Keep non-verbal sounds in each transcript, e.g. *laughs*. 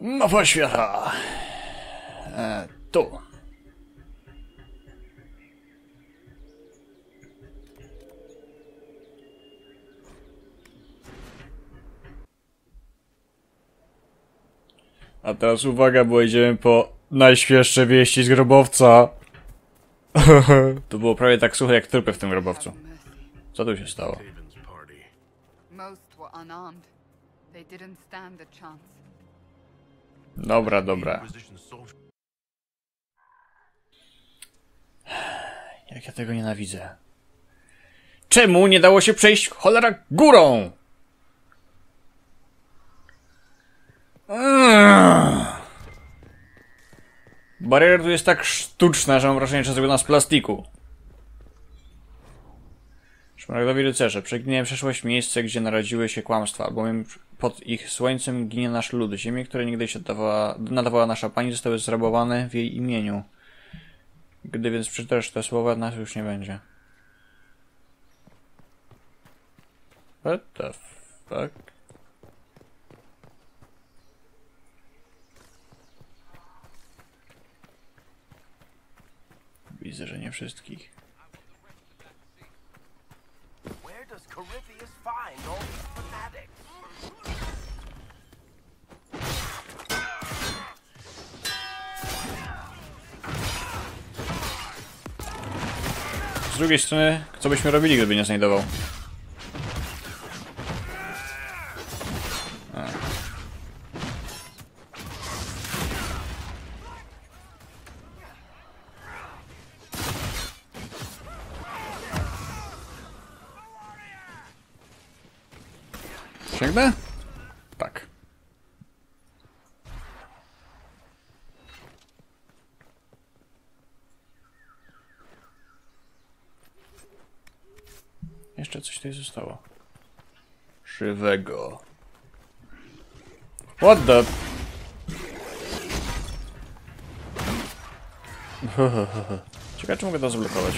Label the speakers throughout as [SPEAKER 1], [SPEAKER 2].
[SPEAKER 1] Mapa świata. E, tu. A teraz uwaga, bo idziemy po najświeższe wieści z grobowca. to było prawie tak suche jak trupy w tym grobowcu. Co tu się stało?
[SPEAKER 2] Most were unarmed. They didn't stand a chance.
[SPEAKER 1] Dobra, dobra. Jak ja tego nienawidzę. Czemu nie dało się przejść cholera górą? Bariera tu jest tak sztuczna, że mam wrażenie, że zrobiona z plastiku. Szmaragdowi rycerze, przegnij przeszłość miejsce, gdzie narodziły się kłamstwa, albowiem pod ich słońcem ginie nasz lud. Ziemie, które niegdyś oddawała, nadawała nasza pani, zostały zrabowane w jej imieniu. Gdy więc przeczytasz te słowa, nas już nie będzie. What the fuck? Widzę, że nie wszystkich.
[SPEAKER 3] Where does Corypheus find all these fanatics?
[SPEAKER 1] Drugiej strony, co byśmy robili, gdyby nie znajdował? A. Sięgnę? Tak. Jeszcze coś tutaj zostało. Żywego. What the... *laughs* Ciekawe, czy mogę to zablokować.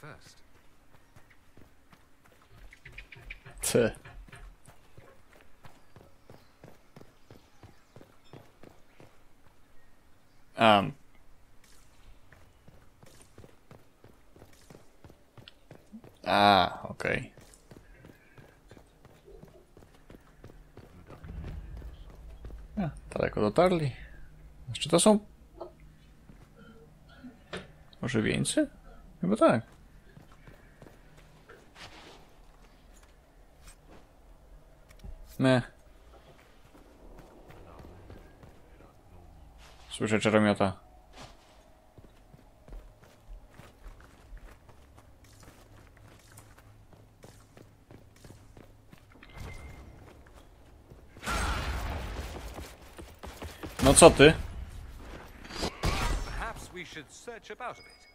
[SPEAKER 4] First.
[SPEAKER 1] Um. A, okej. A, daleko dotarli. Czy to są... Może wieńcy? Chyba tak. Nie. Słyszę czaromiota. No co ty?
[SPEAKER 4] Perhaps we should search about a bit.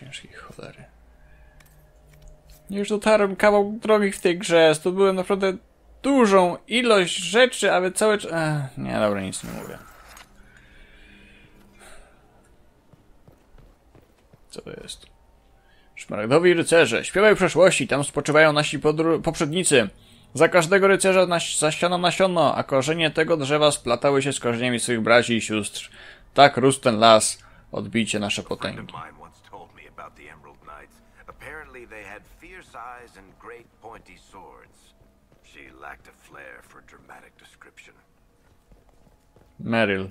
[SPEAKER 1] Ciężkiej cholery. Już dotarłem kawał drogi w tej grze. Zdobyłem naprawdę dużą ilość rzeczy, aby całe... cz- Ech, nie, dobra, nic nie mówię. Co to jest? Szmaragdowi rycerze, śpiewaj przeszłości, tam spoczywają nasi poprzednicy. Za każdego rycerza nas- zasiano nasiono, a korzenie tego drzewa splatały się z korzeniami swych braci i sióstr. Tak rósł ten las, odbicie nasze potęgi.
[SPEAKER 3] Eyes and great pointy swords. She lacked a flair for dramatic description.
[SPEAKER 1] Meryl.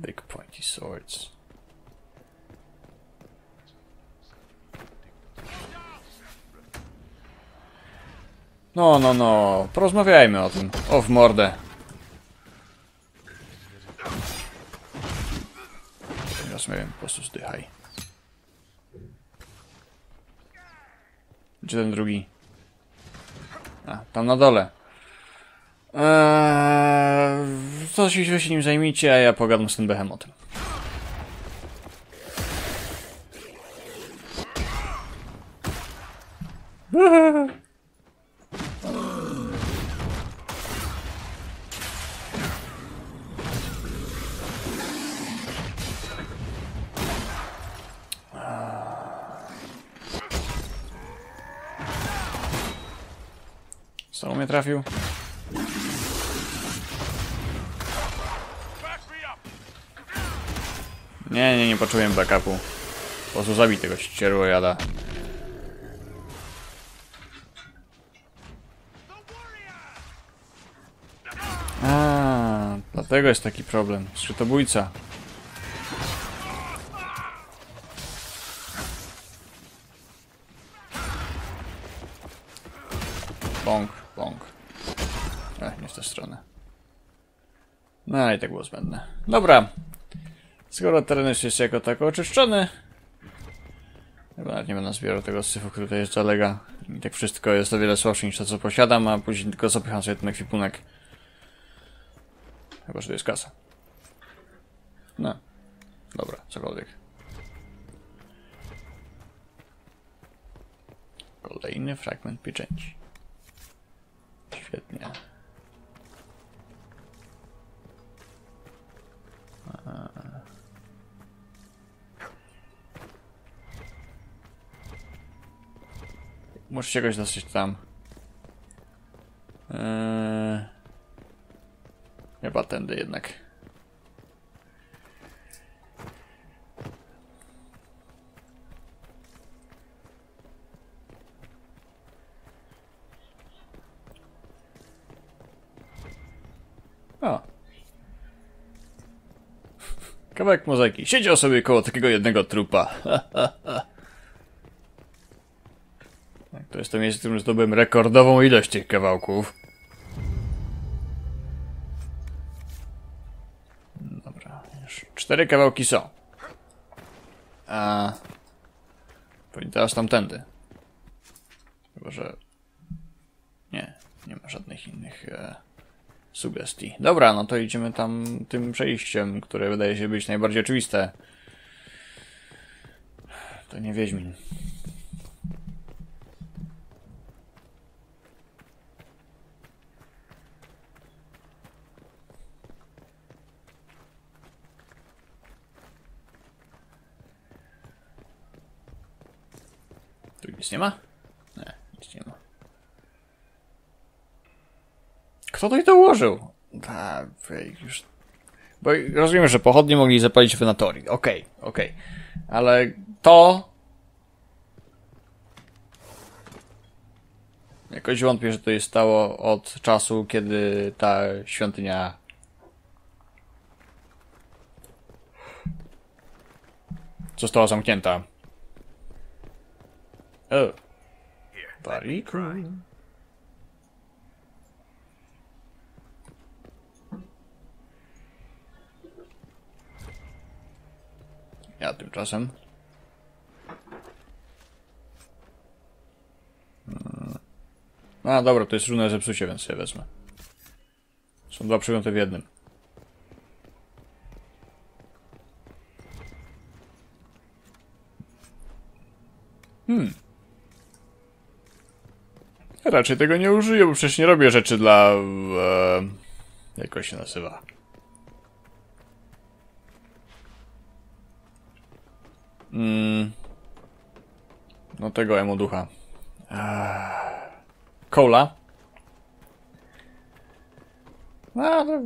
[SPEAKER 1] Big pointy swords. No, no, no. Porozmawiajmy o tym. O, w mordę. Rozmawiam, po prostu zdychaj. Gdzie ten drugi? A, tam na dole. Eee, to się, wy się nim zajmijcie, a ja pogadam z tym behemotem. *laughs* trafił? Nie, nie, nie poczułem backupu. Po prostu zabij tego ścierwojada. A, dlatego jest taki problem. Szczytobójca. Ale i tak było zbędne. Dobra. Skoro teren już jest jako tako oczyszczony, chyba nawet nie będę zbierał tego syfu, który tutaj jest zalega. I tak wszystko jest o wiele słabsze niż to, co posiadam, a później tylko zapycham sobie ten ekwipunek. Chyba, że to jest kasa. No. Dobra, cokolwiek. Kolejny fragment pieczęci. Świetnie. Muszę czegoś dostać tam. Eee... Chyba tędy jednak. O. Kawałek muzyki. Siedział sobie koło takiego jednego trupa. *laughs* Tak, to jest to miejsce, w którym zdobyłem rekordową ilość tych kawałków. Dobra, już cztery kawałki są. A... Powinien teraz tamtędy. Chyba, że... Nie, nie ma żadnych innych e, sugestii. Dobra, no to idziemy tam tym przejściem, które wydaje się być najbardziej oczywiste. To nie Wiedźmin. Tu nic nie ma? Nie, nic nie ma. Kto tutaj to ułożył? Wej, już... Bo rozumiem, że pochodnie mogli zapalić w Venatorii. Okej, okej. Ale to... Jakoś wątpię, że to jest stało od czasu, kiedy ta świątynia... Została zamknięta. O. Very Ja tymczasem. A dobra, to jest różne zepsucie, więc sobie wezmę. Są dwa przedmioty w jednym. Hmm. Raczej tego nie użyję, bo przecież nie robię rzeczy dla... E, jak się nazywa? Mm. No tego emo ducha. Eee. Cola. A, no,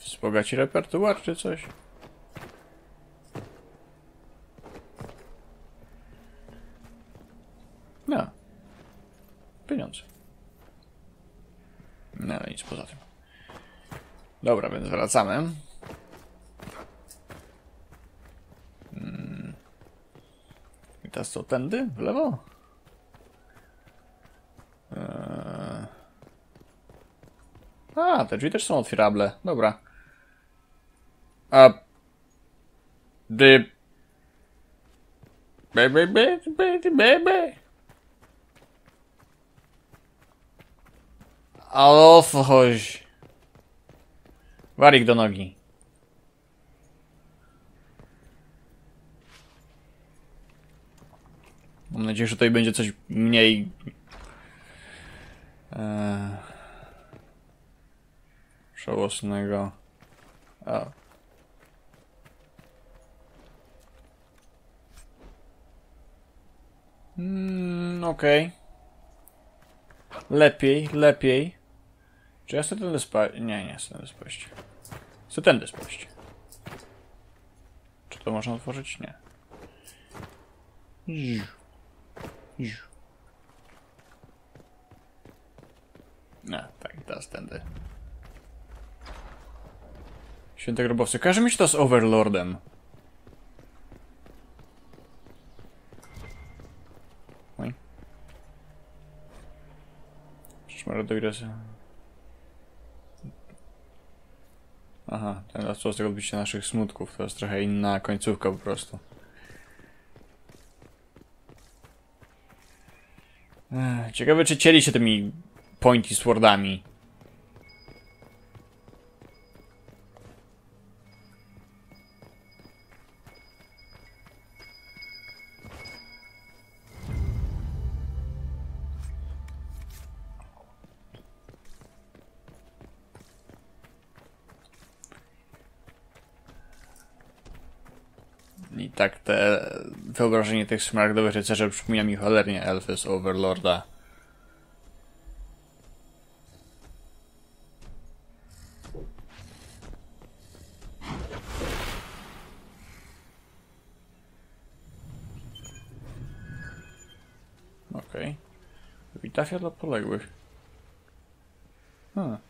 [SPEAKER 1] Wzbogaci repertuar czy coś? No. Pieniądze. No ale nic poza tym. Dobra, więc wracamy. Teraz co, tędy? W lewo? Eee. A, te drzwi też są otwierable. Dobra. A... Dy... Baby, baby, baby, baby. Ale o co chodzi? Warik do nogi. Mam nadzieję, że tutaj będzie coś mniej... Eee, żałosnego. O. Mm, okej. Lepiej, lepiej. Czy ja chcę tędy spać? Nie, nie chcę tędy spaść. Chcę tędy spaść. Czy to można otworzyć? Nie. Ziu. No, tak, teraz tędy. Święte grobowce. Każe mi się to z Overlordem. Oj. Szmara do gry. Aha, ten co z tego odbicia naszych smutków. To jest trochę inna końcówka po prostu. Ciekawe, czy cieli się tymi pointy swordami. Wyobrażenie tych smaragdowych rycerzy przypomina mi cholernie elfy z Overlorda. Okej. Epitafia dla poległych. Hmm.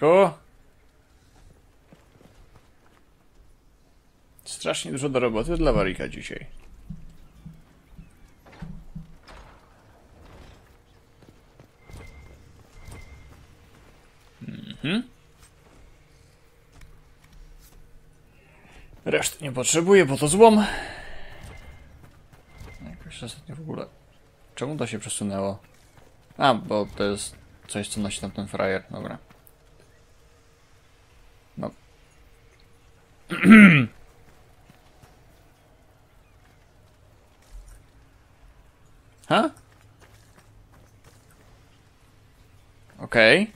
[SPEAKER 1] Waryjku? Strasznie dużo do roboty dla Warika dzisiaj. Mhm. Reszty nie potrzebuję, bo to złom. Jakoś ostatnio w ogóle... Czemu to się przesunęło? A, bo to jest coś, co nosi tam ten frajer. Dobra. No. *clears throat* ha? Okej.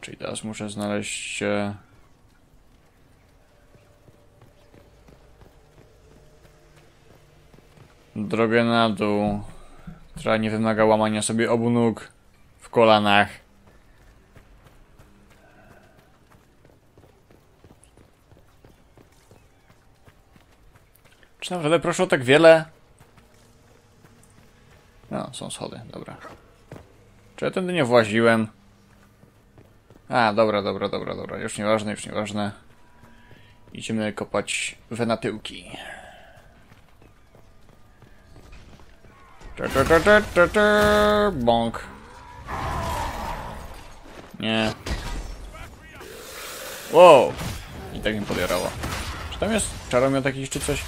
[SPEAKER 1] Czyli teraz muszę znaleźć... Drogę na dół, która nie wymaga łamania sobie obu nóg w kolanach. Czy naprawdę proszę o tak wiele? No, są schody, dobra. Czy ja tędy nie właziłem? A, dobra, dobra, dobra, dobra. Już nieważne, już nieważne. Idziemy kopać wenatyłki. Ta, ta, ta, ta, ta, ta. Bąk. Nie. Wow. I tak mi podjarało. Czy tam jest czaromiot jakiś czy coś?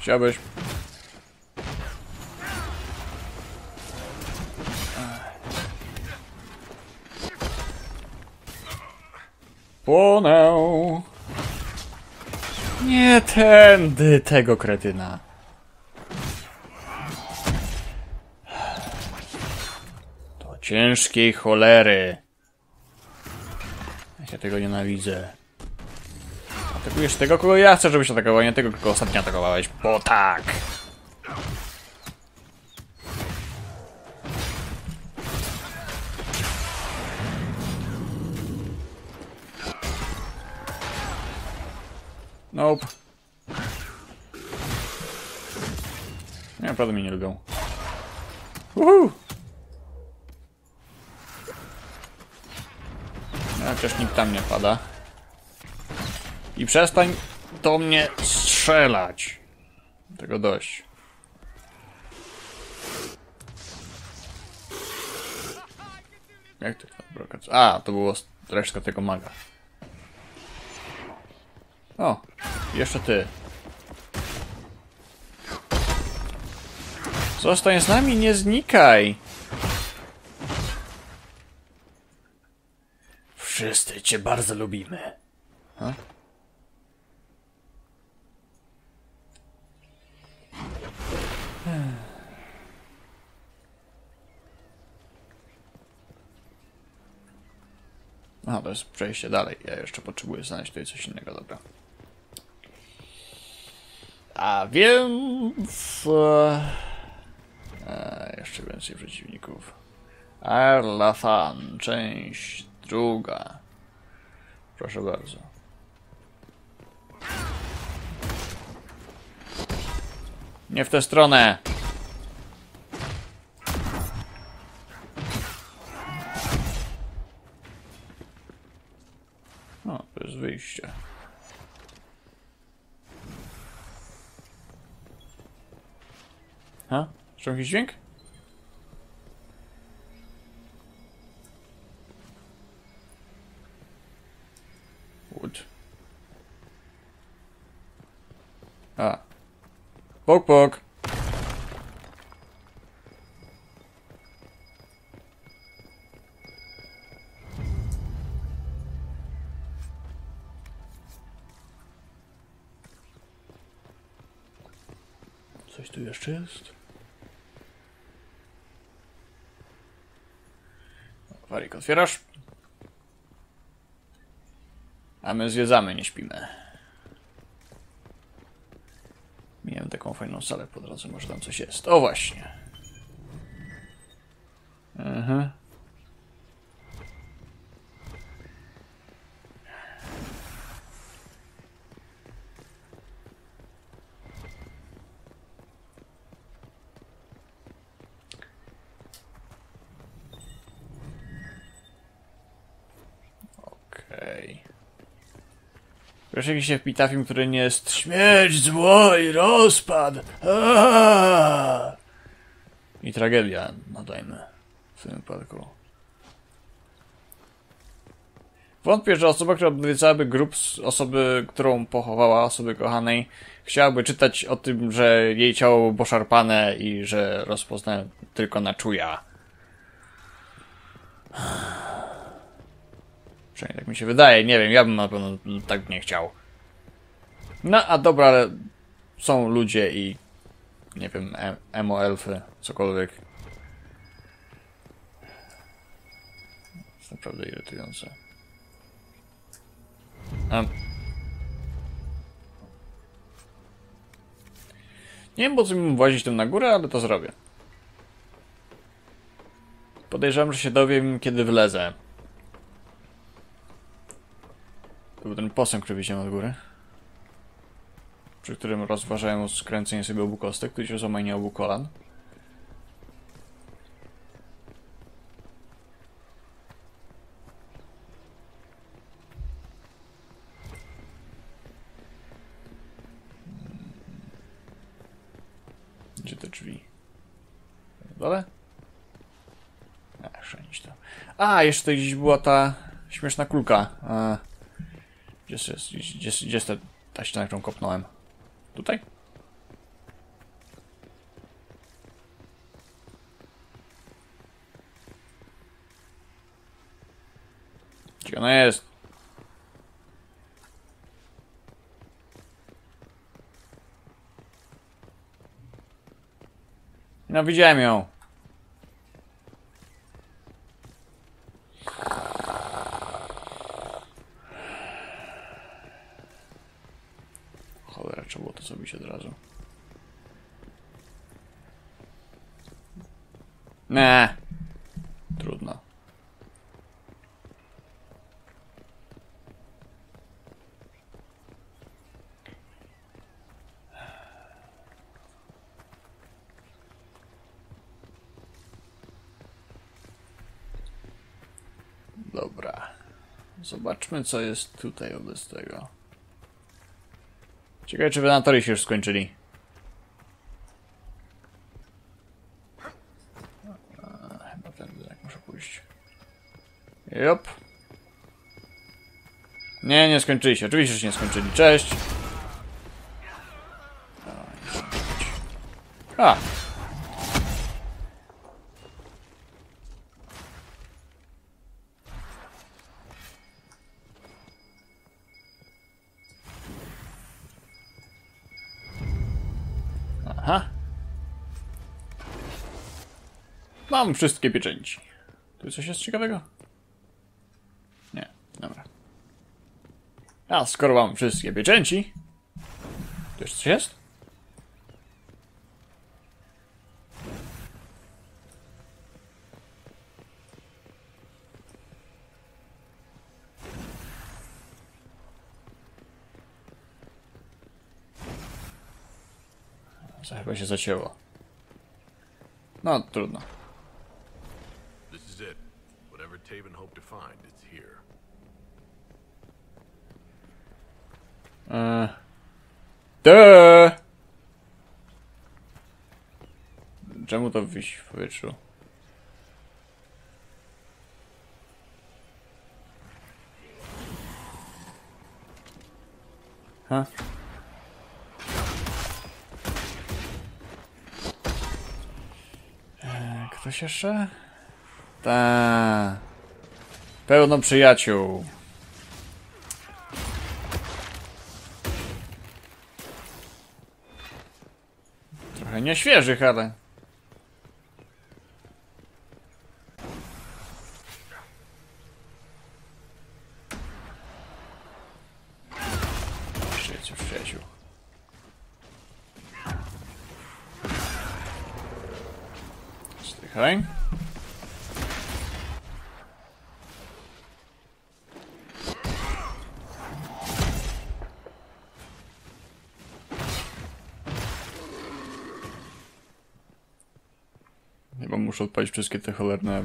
[SPEAKER 1] Chciałbyś. Płonę. Nie tędy tego kretyna. To ciężkiej cholery. Ja tego nienawidzę. Atakujesz tego, kogo ja chcę, żebyś atakował, nie tego, kogo ostatnio atakowałeś, bo tak. Nope. Nie, naprawdę mnie nie lubią. Uhu! No, Chociaż nikt tam nie pada. I przestań do mnie strzelać. Tego dość. Jak to brokat? A, to było resztka tego maga. O, jeszcze ty. Zostań z nami, nie znikaj. Wszyscy cię bardzo lubimy. A, to jest przejście dalej. Ja jeszcze potrzebuję znaleźć tutaj coś innego, dobra. A więc... E, jeszcze więcej przeciwników. Arlafan, część druga. Proszę bardzo. Nie w tę stronę! Jakiś dźwięk? Wood. A. Pok, pok. Coś tu jeszcze jest? Warik, otwierasz? A my zwiedzamy, nie śpimy. Miałem taką fajną salę po drodze, może tam coś jest. O właśnie. Mhm. Okej. Proszę jakiś epitafim, który nie jest śmierć, zło i rozpad. I tragedia, nadajmy w tym wypadku. Wątpię, że osoba, która odwiedzałaby grup osoby, którą pochowała, osoby kochanej, chciałaby czytać o tym, że jej ciało było poszarpane i że rozpozna tylko na czuja. Przynajmniej tak mi się wydaje, nie wiem, ja bym na pewno tak nie chciał. No, a dobra, ale są ludzie i nie wiem, em- emo-elfy, cokolwiek. jest naprawdę irytujące. Nie wiem po co mi włazić tym na górę, ale to zrobię. Podejrzewam, że się dowiem, kiedy wlezę. To był ten posąg, który widziałem od góry. Przy którym rozważałem skręcenie sobie obu kostek, tu się złamanie obu kolan. Gdzie te drzwi? Dole? A, chrzanić to. A, jeszcze gdzieś była ta śmieszna kulka. A, gdzie jest, gdzie, gdzie, jest ta ściana, którą kopnąłem? Tutaj? Gdzie ona jest? No widziałem ją. Cholera, trzeba było to zrobić od razu. Ne. Trudno. Dobra. Zobaczmy, co jest tutaj wobec tego. Ciekawe, czy wenatory się już skończyli. A, Chyba ten jak muszę pójść. Jop. Nie, nie skończyli się. Oczywiście, że się nie skończyli. Cześć. A. Aha. Mam wszystkie pieczęci. Tu coś jest ciekawego? Nie, dobra. A skoro mam wszystkie pieczęci, to jeszcze coś jest? Co chyba się zacięło. No, trudno.
[SPEAKER 5] This is it. Whatever Taven hoped to find, it's here.
[SPEAKER 1] Eee. Duh! Czemu to wisi w powietrzu? Ha? Ktoś jeszcze? Ta. Pełno przyjaciół. Trochę nieświeżych, ale... Przyjaciół, przyjaciół. Zdychaj. Chyba muszę odpalić wszystkie te cholerne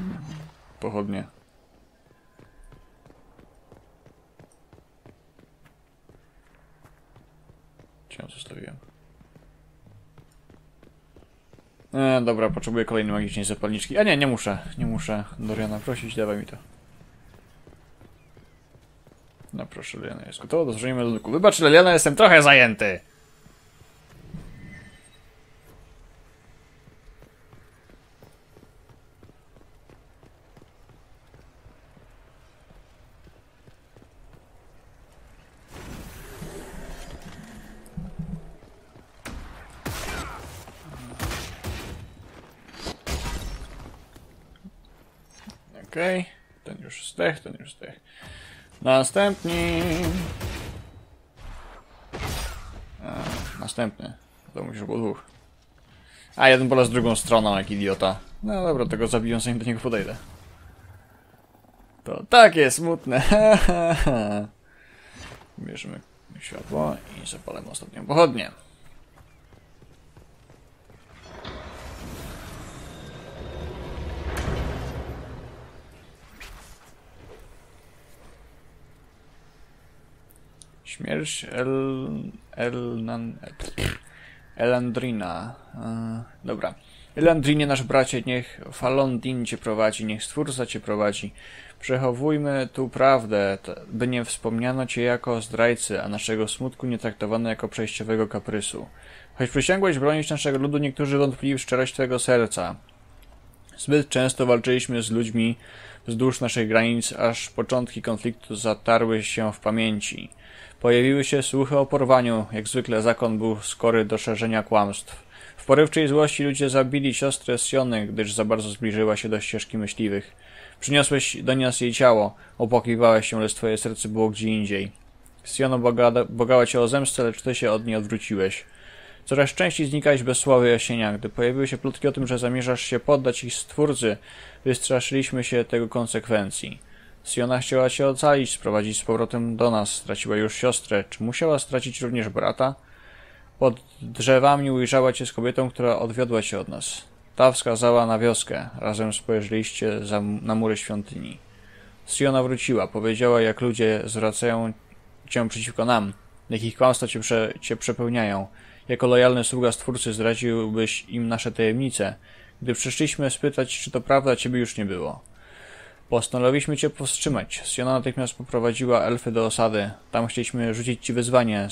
[SPEAKER 1] pochodnie. Gdzie zostawiłem? E, dobra, potrzebuję kolejnej magicznej zapalniczki. A nie, nie muszę. Nie muszę Doriana prosić, dawaj mi to. No proszę, Leliana jest gotowa do złożenia melodku. Wybacz, Leliana, jestem trochę zajęty. Okej, ten już zdech, ten już zdech. Następni. A, następny. To musisz było dwóch. A, jeden pola z drugą stroną, jak idiota. No dobra, tego zabiję, zanim do niego podejdę. To takie smutne. *laughs* Bierzemy światło i zapalamy ostatnią pochodnię. Śmierć El... Elnan... Elandrina. E, dobra. Elandrinie, nasz bracie, niech Falondin cię prowadzi, niech Stwórca cię prowadzi. Przechowujmy tu prawdę, by nie wspomniano cię jako zdrajcy, a naszego smutku nie traktowano jako przejściowego kaprysu. Choć przysięgłeś bronić naszego ludu, niektórzy wątpili w szczerość twego serca. Zbyt często walczyliśmy z ludźmi wzdłuż naszych granic, aż początki konfliktu zatarły się w pamięci. Pojawiły się słuchy o porwaniu, jak zwykle zakon był skory do szerzenia kłamstw. W porywczej złości ludzie zabili siostrę Siony, gdyż za bardzo zbliżyła się do ścieżki myśliwych. Przyniosłeś do nas jej ciało, opłakiwałeś się, lecz twoje serce było gdzie indziej. Siono bogała cię o zemstę, lecz ty się od niej odwróciłeś. Coraz częściej znikałeś bez sławy jasienia. Gdy pojawiły się plotki o tym, że zamierzasz się poddać ich stwórcy, wystraszyliśmy się tego konsekwencji. Siona chciała cię ocalić, sprowadzić z powrotem do nas. Straciła już siostrę. Czy musiała stracić również brata? Pod drzewami ujrzała cię z kobietą, która odwiodła cię od nas. Ta wskazała na wioskę. Razem spojrzeliście za, na mury świątyni. Siona wróciła, powiedziała jak ludzie zwracają cię przeciwko nam, jakich kłamstwa cię, prze, cię przepełniają. Jako lojalny sługa Stwórcy zdradziłbyś im nasze tajemnice. Gdy przyszliśmy spytać, czy to prawda, ciebie już nie było. Postanowiliśmy cię powstrzymać. Siona natychmiast poprowadziła elfy do osady. Tam chcieliśmy rzucić ci wyzwanie,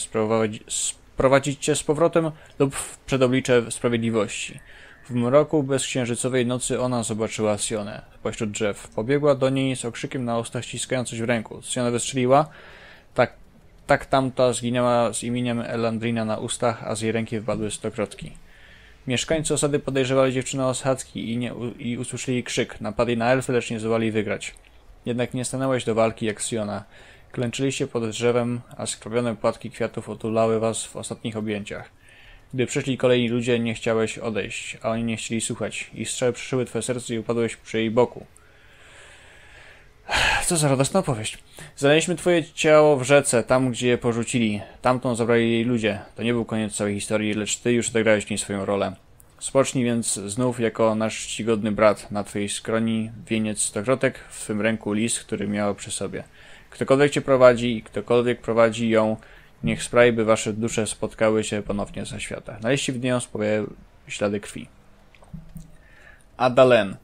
[SPEAKER 1] sprowadzić, cię z powrotem lub w przedoblicze sprawiedliwości. W mroku bezksiężycowej nocy ona zobaczyła Sionę pośród drzew. Pobiegła do niej z okrzykiem na ustach, ściskając coś w ręku. Siona wystrzeliła. Tak, tak tamta zginęła z imieniem Elandrina na ustach, a z jej ręki wpadły stokrotki. Mieszkańcy osady podejrzewali dziewczynę o schadzki i, nie, i usłyszeli krzyk. Napadli na elfy, lecz nie zdołali wygrać. Jednak nie stanęłeś do walki jak Siona. Klęczyliście pod drzewem, a skrobione płatki kwiatów otulały was w ostatnich objęciach. Gdy przyszli kolejni ludzie, nie chciałeś odejść, a oni nie chcieli słuchać. I strzały przyszyły twoje serce i upadłeś przy jej boku. Co za radosna opowieść. Znaleźliśmy twoje ciało w rzece, tam gdzie je porzucili. Tamtą zabrali jej ludzie. To nie był koniec całej historii, lecz ty już odegrałeś w niej swoją rolę. Spocznij więc znów jako nasz czcigodny brat. Na twojej skroni wieniec stokrotek, w swym ręku list, który miała przy sobie. Ktokolwiek cię prowadzi i ktokolwiek prowadzi ją, niech sprawi, by wasze dusze spotkały się ponownie za świata. Na liście widnieją spowie ślady krwi. Adalen.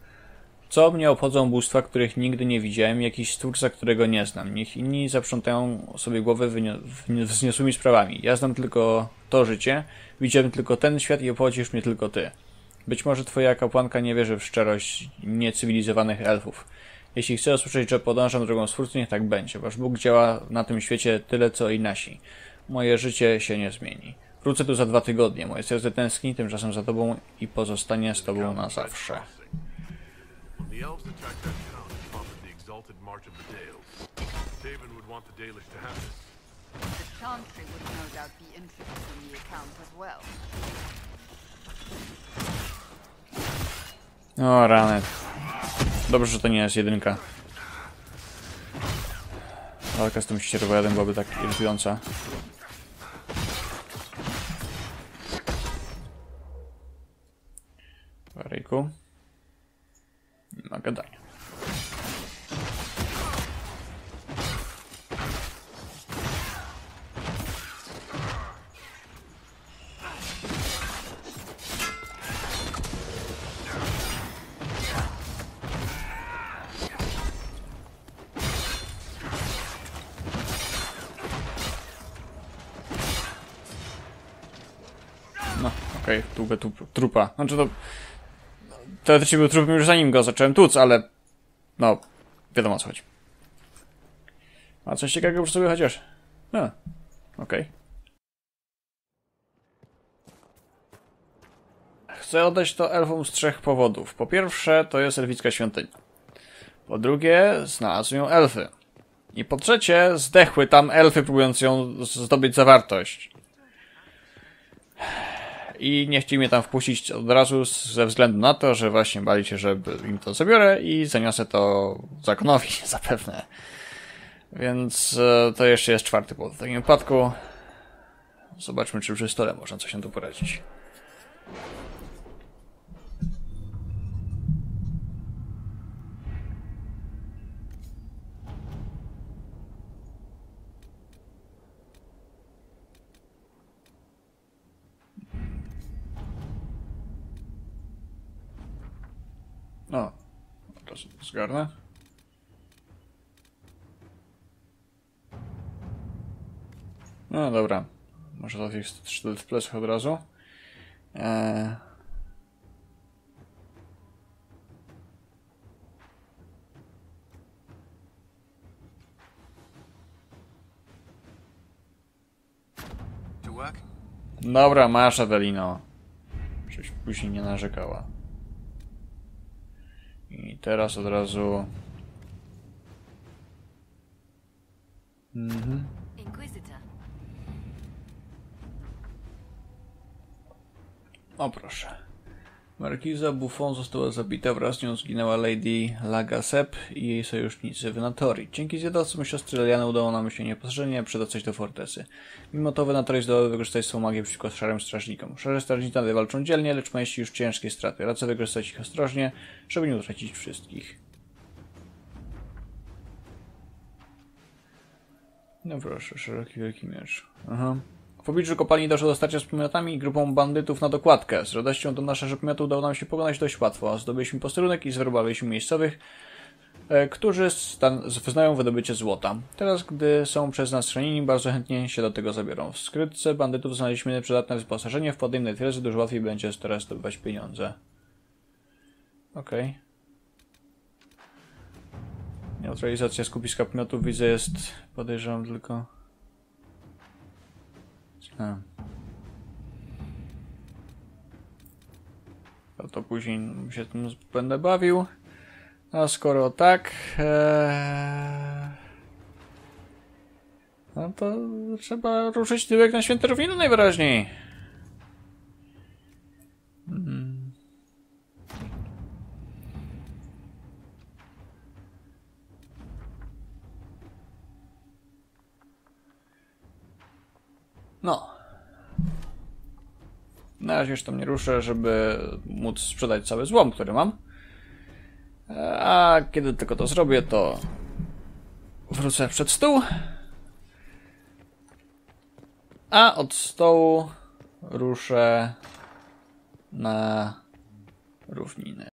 [SPEAKER 1] Co mnie obchodzą bóstwa, których nigdy nie widziałem, jakiś stwórca, którego nie znam. Niech inni zaprzątają sobie głowę wzniosłymi sprawami. Ja znam tylko to życie, widziałem tylko ten świat i obchodzisz mnie tylko ty. Być może twoja kapłanka nie wierzy w szczerość niecywilizowanych elfów. Jeśli chce usłyszeć, że podążam drogą Stwórcy, niech tak będzie. Wasz Bóg działa na tym świecie tyle, co i nasi. Moje życie się nie zmieni. Wrócę tu za dwa tygodnie. Moje serce tęskni tymczasem za tobą i pozostanie z tobą na zawsze.
[SPEAKER 5] The elves attacked that town and prompted the exalted march of the Dales, David would want the Dalish to have this.
[SPEAKER 2] The Chantry would no doubt be interested in the account as well.
[SPEAKER 1] O, rany. Dobrze, że to nie jest jedynka. Walka z tym ścierwojadem byłaby tak irytująca. Ryjku. Ma gadania. No, okej, okay, tu trupa. Znaczy to... Teoretycznie był trupem już zanim go zacząłem tuc, ale... No, wiadomo o co chodzi. A coś ciekawego przy sobie chociaż? No, okej. Chcę oddać to elfom z trzech powodów. Po pierwsze, to jest elficka świątynia. Po drugie, znalazły ją elfy. I po trzecie, zdechły tam elfy, próbując ją zdobyć zawartość i nie chcieli mnie tam wpuścić od razu ze względu na to, że właśnie bali się, że im to zabiorę i zaniosę to zakonowi *laughs* zapewne. Więc e, to jeszcze jest czwarty powód. W takim wypadku zobaczmy, czy przy stole można coś się tu poradzić. O, teraz zgarnę. No dobra, może to jest sztylet w plecach od razu. Eee...
[SPEAKER 4] To work?
[SPEAKER 1] Dobra, masz Adelino. Żebyś później nie narzekała. I teraz od razu... Mhm. O proszę. Markiza Buffon została zabita, wraz z nią zginęła Lady Lagasep i jej sojusznicy Venatori. Dzięki zjadowcom siostry Leliany udało nam się niepostrzeżenie przedostać do fortecy. Mimo to Venatori zdołały wykorzystać swą magię przeciwko szarym strażnikom. Szare strażnicy nadal walczą dzielnie, lecz ponieśli już ciężkie straty. Radzę wykorzystać ich ostrożnie, żeby nie utracić wszystkich. No proszę, szeroki wielki miecz. Aha. W obliczu kopalni doszło do starcia z pomiotami i grupą bandytów na dokładkę. Z radością do naszych pomiotów udało nam się pokonać dość łatwo. Zdobyliśmy posterunek i zwerbowaliśmy miejscowych, e, którzy znają wydobycie złota. Teraz, gdy są przez nas chronieni, bardzo chętnie się do tego zabiorą. W skrytce bandytów znaleźliśmy przydatne wyposażenie. Wpadajmy na tyle, dużo łatwiej będzie teraz zdobywać pieniądze. Okej. Neutralizacja skupiska pomiotów widzę jest, podejrzewam tylko... A. To, to później się tym będę bawił. A skoro tak... Ee... No to trzeba ruszyć tyłek na święte równiny najwyraźniej. Na razie już tam nie ruszę, żeby móc sprzedać cały złom, który mam. A kiedy tylko to zrobię, to wrócę przed stół. A od stołu ruszę na równiny.